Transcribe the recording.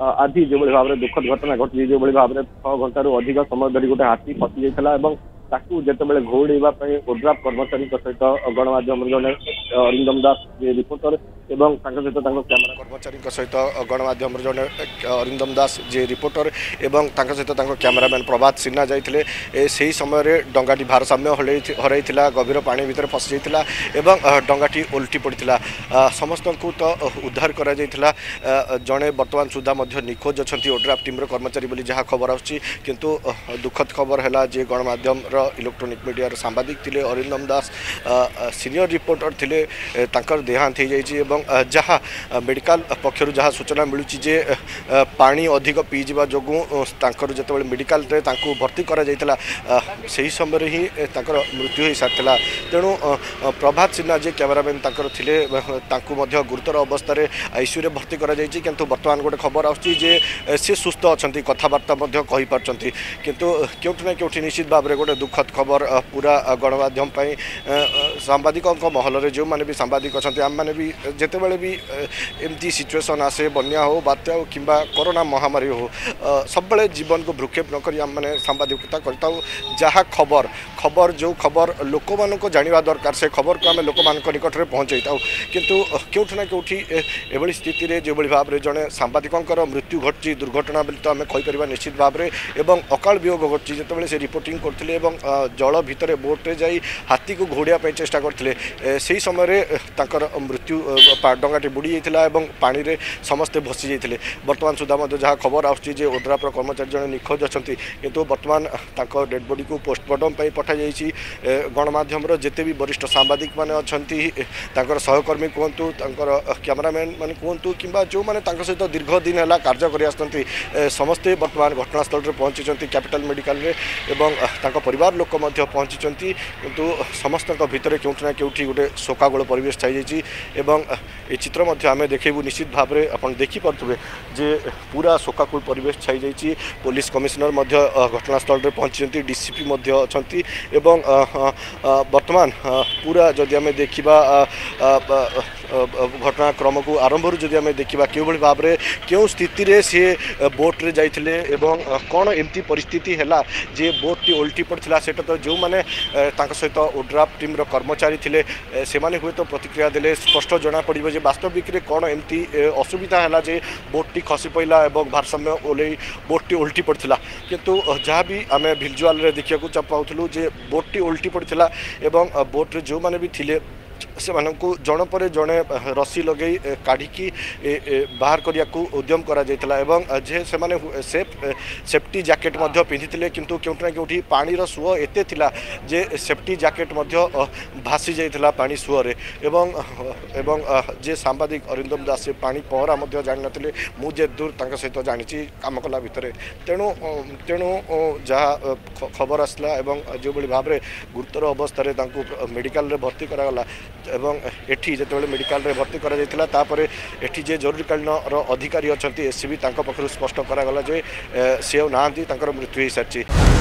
आदि जो भाव में दुखद घटना घटी जो भाव में छह घंटा अधिक समय धरी गोटे हाथी फसी जाता है जितेबाला घोड़े ओड्राफ कर्मचारियों सहित गणमाध्यम जन अरिंदम दास रिपोर्टर এবং তাঙ্ক সহিত তাঙ্ক ক্যামেরা কর্মচারীଙ୍କ সহিত গণমাধ্যমর জনে অরিন্দম দাস যে রিপোর্টর এবং তাঙ্ক সহিত তাঙ্ক ক্যামেরাম্যান প্রভাত সিনহা যাইଥିଲେ সেই সময়রে ডঙ্গাটি ভারসাম্য হরাইছিল গভীর পানি ভিতরে ফসি যাইছিল এবং ডঙ্গাটি ওল্টি পড়িছিল ସମସ୍ତଙ୍କୁ ତ ଉଦ୍ଧାର କରାଯାଇଥିଲା ଜଣେ ବର୍ତ୍ତମାନ ସୁଦ୍ଧା ମଧ୍ୟ ନିଖୋଜ ଅଛନ୍ତି ଓଡ୍ରାଫ୍ ଟିମ୍ର କର୍ମଚାରୀ ବୋଲି ଯାହା ଖବର ଆସୁଛି କିନ୍ତୁ ଦୁଃଖଦ ଖବର ହେଲା ଯେ ଗଣମାଧ୍ୟମର ଇଲେକ୍ଟ୍ରୋନିକ୍ ମିଡ଼ିଆର ସାମ୍ବାଦିକ ଥିଲେ ଅରିନ୍ଦମ ଦାସ ସିନିୟର ରିପୋର୍ଟର ଥିଲେ ତାଙ୍କର ଦେହାନ୍ତ ହୋଇଯାଇଛି ଏବଂ এবং ଯାହା ମେଡ଼ିକାଲ ପକ୍ଷରୁ ଯାହା ସୂଚନା ମିଳୁଛି ଯେ ପାଣି ଅଧିକ ପିଇଯିବା ଯୋଗୁଁ ତାଙ୍କର ଯେତେବେଳେ ମେଡ଼ିକାଲରେ ତାଙ୍କୁ ଭର୍ତ୍ତି କରାଯାଇଥିଲା ସେହି ସମୟରେ ହିଁ ତାଙ୍କର ମୃତ୍ୟୁ ହୋଇସାରିଥିଲା ତେଣୁ ପ୍ରଭାତ ସିହ୍ନା ଯିଏ କ୍ୟାମେରାମ୍ୟାନ୍ ତାଙ୍କର ଥିଲେ ତାଙ୍କୁ ମଧ୍ୟ ଗୁରୁତର ଅବସ୍ଥାରେ ଆଇସିୟୁରେ ଭର୍ତ୍ତି କରାଯାଇଛି କିନ୍ତୁ ବର୍ତ୍ତମାନ ଗୋଟେ ଖବର ଆସୁଛି ଯେ ସେ ସୁସ୍ଥ ଅଛନ୍ତି କଥାବାର୍ତ୍ତା ମଧ୍ୟ କହିପାରୁଛନ୍ତି କିନ୍ତୁ କେଉଁଠି ନା କେଉଁଠି ନିଶ୍ଚିତ ଭାବରେ ଗୋଟେ ଦୁଃଖଦ ଖବର ପୁରା ଗଣମାଧ୍ୟମ ପାଇଁ ସାମ୍ବାଦିକଙ୍କ ମହଲରେ ଯେଉଁମାନେ ବି ସାମ୍ବାଦିକ ଅଛନ୍ତି ଆମେମାନେ ବି তেবেলে বি এমটি সিচুয়েশন আসে বনিয়া হো বাতে কিম্বা করোনা মহামারী হো সবলে জীবন কো ব্রুকেপ নকরি আমি সংবাদিকতা করতাও যাহা খবর খবর জো খবর লোকমানন কো জানিবা দরকার সে খবর ক আমি লোকমানন কো নিকটরে পহচাইতাও কিন্তু কিয়টু না কে উটি এবড়ি স্থিতি রে যে বড়ি ভাব রে জনে সংবাদিককৰ মৃত্যু ঘটচি দুৰঘটনা বলি তা আমি কই করিবা নিশ্চিত ভাব রে এবং অকাল বিয়োগ ঘটচি জেতেবেলে সে রিপোর্টিং করতিলে এবং জল ভিতৰে বোট তে যাই হাতি কো ঘড়িয়া পৈ চেষ্টা করতিলে সেই সময় রে তাৰ মৃত্যু ଡଙ୍ଗାଟି ବୁଡ଼ି ଯାଇଥିଲା ଏବଂ ପାଣିରେ ସମସ୍ତେ ଭସି ଯାଇଥିଲେ ବର୍ତ୍ତମାନ ସୁଦ୍ଧା ମଧ୍ୟ ଯାହା ଖବର ଆସୁଛି ଯେ ଓଡ୍ରାଫ୍ର କର୍ମଚାରୀ ଜଣେ ନିଖୋଜ ଅଛନ୍ତି କିନ୍ତୁ ବର୍ତ୍ତମାନ ତାଙ୍କ ଡେଡ୍ ବଡ଼ିକୁ ପୋଷ୍ଟମର୍ଟମ୍ ପାଇଁ ପଠାଯାଇଛି ଗଣମାଧ୍ୟମର ଯେତେ ବି ବରିଷ୍ଠ ସାମ୍ବାଦିକମାନେ ଅଛନ୍ତି ତାଙ୍କର ସହକର୍ମୀ କୁହନ୍ତୁ ତାଙ୍କର କ୍ୟାମେରାମ୍ୟାନ୍ ମାନେ କୁହନ୍ତୁ କିମ୍ବା ଯେଉଁମାନେ ତାଙ୍କ ସହିତ ଦୀର୍ଘ ଦିନ ହେଲା କାର୍ଯ୍ୟ କରି ଆସୁଛନ୍ତି ସମସ୍ତେ ବର୍ତ୍ତମାନ ଘଟଣାସ୍ଥଳରେ ପହଞ୍ଚିଛନ୍ତି କ୍ୟାପିଟାଲ୍ ମେଡ଼ିକାଲରେ ଏବଂ ତାଙ୍କ ପରିବାର ଲୋକ ମଧ୍ୟ ପହଞ୍ଚିଛନ୍ତି କିନ୍ତୁ ସମସ୍ତଙ୍କ ଭିତରେ କେଉଁଠି ନା କେଉଁଠି ଗୋଟେ ଶୋକାଗୋଳ ପରିବେଶ ଛାଇଯାଇଛି ଏବଂ এই ଚିତ୍ର ମଧ୍ୟ ଆମେ ଦେଖେଇବୁ ନିଶ୍ଚିତ ଭାବରେ ଆପଣ ଦେଖିପାରୁଥିବେ ଯେ ପୁରା ଶୋକାକୁଳ ପରିବେଶ ଛାଇଯାଇଛି ପୋଲିସ କମିଶନର ମଧ୍ୟ ଘଟଣାସ୍ଥଳରେ ପହଞ୍ଚିଛନ୍ତି ଡିସିପି ମଧ୍ୟ ଅଛନ୍ତି ଏବଂ ବର୍ତ୍ତମାନ ପୁରା ଯଦି ଆମେ ଦେଖିବା घटना क्रम को आरंभ जब आम देखा कि भाव में क्यों स्थित सी बोट्रे जाते कौन एमती पिस्थित है जे बोट टी ओल्टी पड़ा से जो मैंने सहित ओड्राफ टीम कर्मचारी थे से हे तो प्रतिक्रिया दे स्पष्ट जमापड़ बास्तविक कौन एमती असुविधा है बोट टी खसी पड़ा और भारसाम्य ओल्ल बोटी ओल्टी पड़ा कितु जहाँ भी आम भिजुआल देखा पाँलु जो बोट टी ओल्टी पड़ा और बोट्रे जो मैंने भी थे ସେମାନଙ୍କୁ ଜଣ ପରେ ଜଣେ ରସି ଲଗେଇ କାଢ଼ିକି ବାହାର କରିବାକୁ ଉଦ୍ୟମ କରାଯାଇଥିଲା ଏବଂ ଯେ ସେମାନେ ସେଫ୍ ସେଫ୍ଟି ଜ୍ୟାକେଟ୍ ମଧ୍ୟ ପିନ୍ଧିଥିଲେ କିନ୍ତୁ କେଉଁଠି ନା କେଉଁଠି ପାଣିର ସୁଅ ଏତେ ଥିଲା ଯେ ସେଫ୍ଟି ଜ୍ୟାକେଟ୍ ମଧ୍ୟ ଭାସି ଯାଇଥିଲା ପାଣି ସୁଅରେ ଏବଂ ଏବଂ ଯେ ସାମ୍ବାଦିକ ଅରିନ୍ଦମ ଦାସ ସେ ପାଣି ପହଁରା ମଧ୍ୟ ଜାଣିନଥିଲେ ମୁଁ ଯେ ଦୂର ତାଙ୍କ ସହିତ ଜାଣିଛି କାମ କଲା ଭିତରେ ତେଣୁ ତେଣୁ ଯାହା ଖବର ଆସିଲା ଏବଂ ଯେଉଁଭଳି ଭାବରେ ଗୁରୁତର ଅବସ୍ଥାରେ ତାଙ୍କୁ ମେଡ଼ିକାଲରେ ଭର୍ତ୍ତି କରାଗଲା এবং এটি যেতবে মেডিকালে ভর্তি করা যাই তাপরে এটি যে জরুরীকালীনর অধিকারী অনেক এসিবি তাঁর পক্ষ স্পষ্ট করা যে সে না তাঁর মৃত্যু হয়ে সারিছে